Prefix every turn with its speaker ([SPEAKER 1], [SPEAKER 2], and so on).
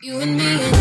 [SPEAKER 1] You and me.